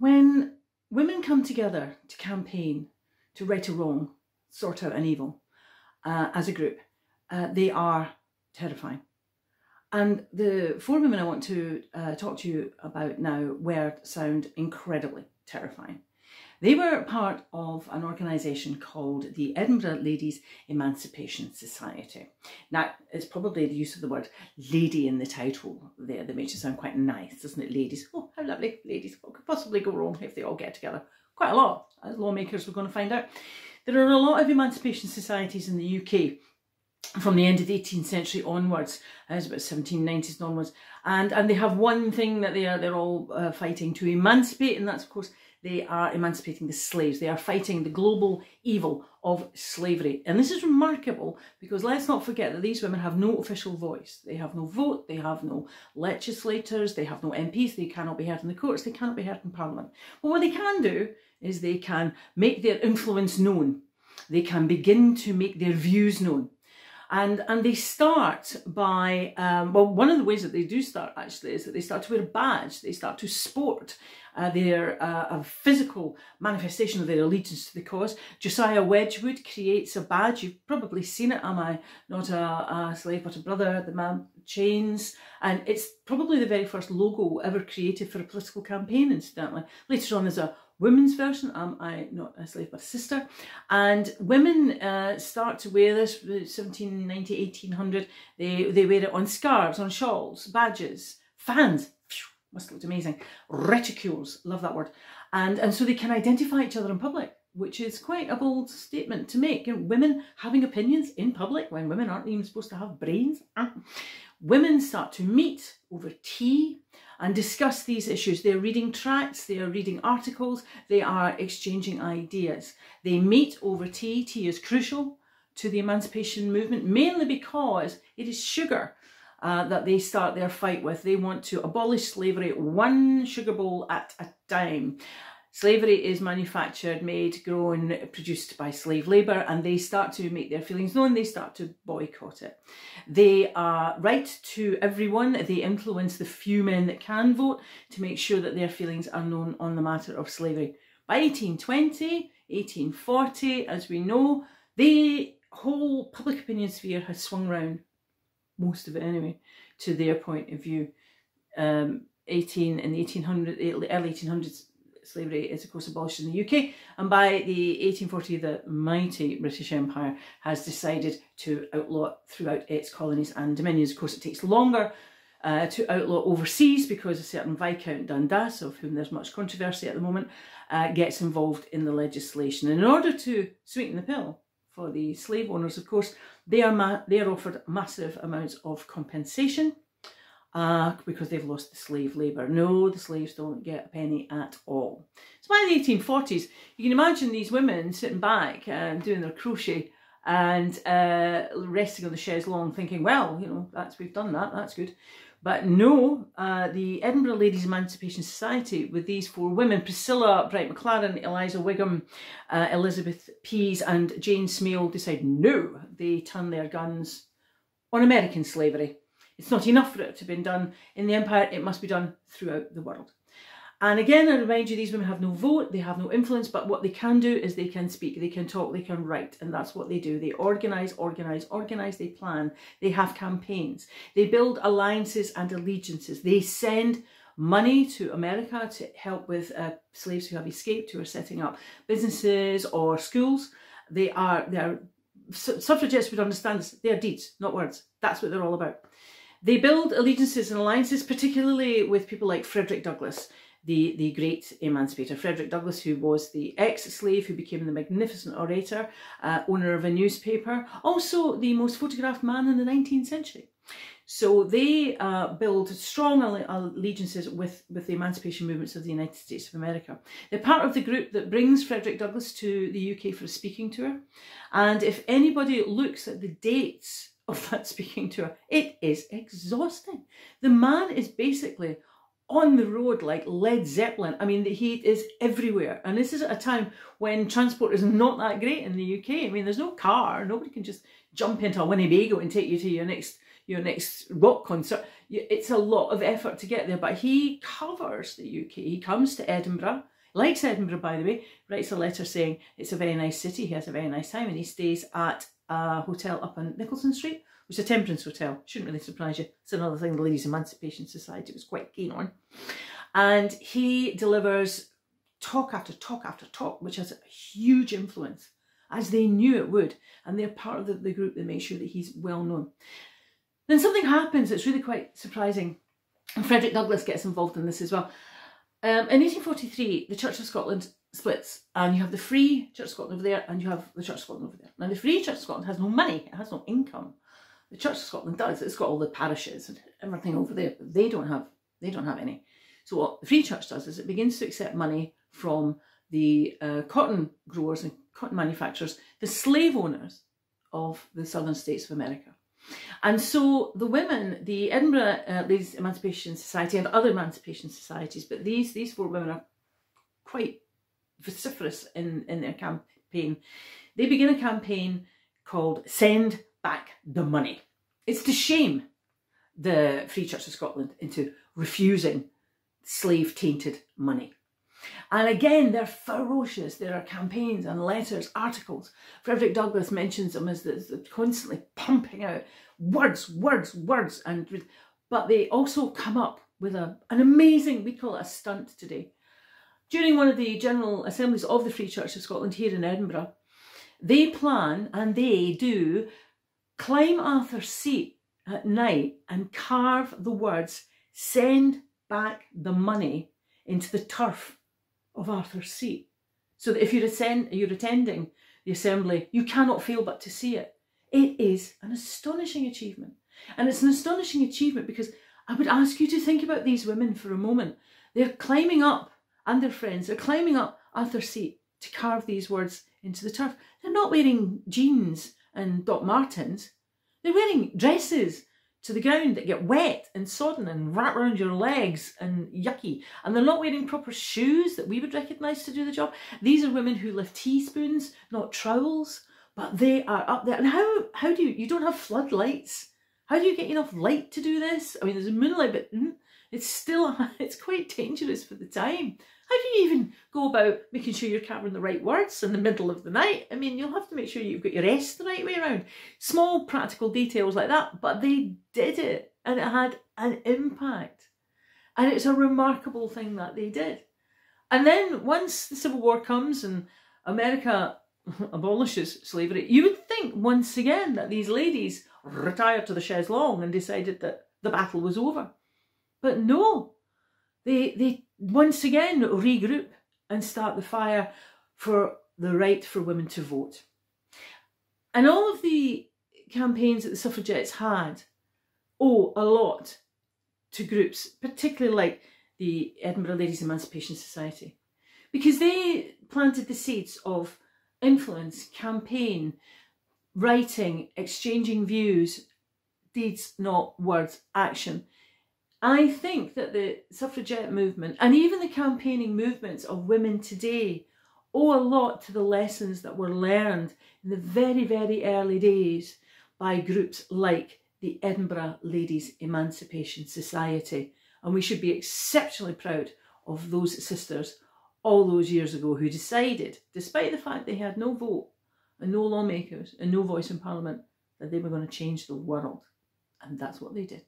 When women come together to campaign, to right a wrong, sort out an evil uh, as a group, uh, they are terrifying. And the four women I want to uh, talk to you about now were sound incredibly terrifying. They were part of an organisation called the Edinburgh Ladies Emancipation Society. Now, it's probably the use of the word lady in the title there that makes it sound quite nice, doesn't it, ladies? Oh, how lovely, ladies. What could possibly go wrong if they all get together? Quite a lot, as lawmakers we're going to find out. There are a lot of emancipation societies in the UK from the end of the 18th century onwards, as about 1790s onwards, and and they have one thing that they are they're all uh, fighting to emancipate, and that's of course they are emancipating the slaves. They are fighting the global evil of slavery. And this is remarkable because let's not forget that these women have no official voice. They have no vote, they have no legislators, they have no MPs, they cannot be heard in the courts, they cannot be heard in Parliament. But what they can do is they can make their influence known. They can begin to make their views known. And, and they start by, um, well, one of the ways that they do start actually is that they start to wear a badge, they start to sport uh, their uh, physical manifestation of their allegiance to the cause. Josiah Wedgwood creates a badge, you've probably seen it, am I not a, a slave but a brother, the man chains, and it's probably the very first logo ever created for a political campaign, incidentally. Later on there's a women's version, Am I Not a Slave But a Sister. And women uh, start to wear this, 1790, 1800, they, they wear it on scarves, on shawls, badges, fans, must have looked amazing, reticules, love that word. And, and so they can identify each other in public, which is quite a bold statement to make. Women having opinions in public when women aren't even supposed to have brains. Women start to meet over tea, and discuss these issues. They're reading tracts, they are reading articles, they are exchanging ideas. They meet over tea. Tea is crucial to the emancipation movement, mainly because it is sugar uh, that they start their fight with. They want to abolish slavery one sugar bowl at a time. Slavery is manufactured, made, grown, produced by slave labour, and they start to make their feelings known, they start to boycott it. They are right to everyone, they influence the few men that can vote to make sure that their feelings are known on the matter of slavery. By 1820, 1840, as we know, the whole public opinion sphere has swung round, most of it anyway, to their point of view. Um, 18 in the 1800s, early 1800s, slavery is of course abolished in the UK and by the 1840 the mighty British Empire has decided to outlaw it throughout its colonies and dominions. Of course it takes longer uh, to outlaw overseas because a certain Viscount Dundas, of whom there's much controversy at the moment, uh, gets involved in the legislation. And in order to sweeten the pill for the slave owners, of course, they are, they are offered massive amounts of compensation uh, because they've lost the slave labour. No, the slaves don't get a penny at all. So by the 1840s, you can imagine these women sitting back and doing their crochet and uh, resting on the chaise longue thinking, well, you know, that's we've done that, that's good. But no, uh, the Edinburgh Ladies Emancipation Society with these four women, Priscilla Bright McLaren, Eliza Wigham, uh, Elizabeth Pease and Jane Smeal decide no, they turn their guns on American slavery it's not enough for it to have been done in the empire, it must be done throughout the world. And again, I remind you, these women have no vote, they have no influence, but what they can do is they can speak, they can talk, they can write, and that's what they do. They organise, organise, organise, they plan, they have campaigns, they build alliances and allegiances, they send money to America to help with uh, slaves who have escaped, who are setting up businesses or schools. They are, they are, suffragettes would understand this, they are deeds, not words. That's what they're all about. They build allegiances and alliances, particularly with people like Frederick Douglass, the, the great emancipator. Frederick Douglass, who was the ex-slave who became the magnificent orator, uh, owner of a newspaper, also the most photographed man in the 19th century. So they uh, build strong allegiances with, with the emancipation movements of the United States of America. They're part of the group that brings Frederick Douglass to the UK for a speaking tour. And if anybody looks at the dates of that speaking tour. It is exhausting. The man is basically on the road like Led Zeppelin. I mean, the heat is everywhere. And this is at a time when transport is not that great in the UK. I mean, there's no car. Nobody can just jump into a Winnebago and take you to your next your next rock concert. It's a lot of effort to get there, but he covers the UK. He comes to Edinburgh, likes Edinburgh, by the way, writes a letter saying it's a very nice city, he has a very nice time, and he stays at a hotel up on Nicolson Street, which is a temperance hotel. Shouldn't really surprise you. It's another thing the Ladies Emancipation Society was quite keen on. And he delivers talk after talk after talk, which has a huge influence, as they knew it would. And they're part of the, the group that make sure that he's well known. Then something happens that's really quite surprising. And Frederick Douglass gets involved in this as well. Um, in 1843, the Church of Scotland splits, and you have the Free Church of Scotland over there, and you have the Church of Scotland over there. Now, the Free Church of Scotland has no money, it has no income. The Church of Scotland does. It's got all the parishes and everything over there, but they don't have they don't have any. So what the Free Church does is it begins to accept money from the uh, cotton growers and cotton manufacturers, the slave owners of the southern states of America. And so the women, the Edinburgh uh, Ladies Emancipation Society and other emancipation societies, but these, these four women are quite vociferous in, in their campaign. They begin a campaign called Send Back the Money. It's to shame the Free Church of Scotland into refusing slave tainted money. And again, they're ferocious. There are campaigns and letters, articles. Frederick Douglass mentions them as the, constantly pumping out words, words, words. And but they also come up with a, an amazing, we call it a stunt today. During one of the General Assemblies of the Free Church of Scotland here in Edinburgh, they plan and they do climb Arthur's seat at night and carve the words, send back the money into the turf of Arthur's seat. So that if you're, attend, you're attending the assembly, you cannot fail but to see it. It is an astonishing achievement. And it's an astonishing achievement because I would ask you to think about these women for a moment. They're climbing up, and their friends, they're climbing up Arthur's seat to carve these words into the turf. They're not wearing jeans and Doc Martens. They're wearing dresses to the ground that get wet and sodden and wrap around your legs and yucky. And they're not wearing proper shoes that we would recognise to do the job. These are women who lift teaspoons, not trowels, but they are up there. And how, how do you, you don't have floodlights. How do you get enough light to do this? I mean, there's a moonlight, but mm, it's still, it's quite dangerous for the time. How do you even go about making sure you're covering the right words in the middle of the night? I mean, you'll have to make sure you've got your S the right way around. Small practical details like that, but they did it and it had an impact. And it's a remarkable thing that they did. And then once the Civil War comes and America abolishes slavery, you would think once again that these ladies retired to the chaise longue and decided that the battle was over. But no, they, they once again regroup and start the fire for the right for women to vote. And all of the campaigns that the suffragettes had owe a lot to groups, particularly like the Edinburgh Ladies Emancipation Society, because they planted the seeds of influence, campaign, writing, exchanging views, deeds, not words, action. I think that the suffragette movement and even the campaigning movements of women today owe a lot to the lessons that were learned in the very, very early days by groups like the Edinburgh Ladies Emancipation Society. And we should be exceptionally proud of those sisters all those years ago who decided, despite the fact they had no vote and no lawmakers and no voice in Parliament, that they were going to change the world. And that's what they did.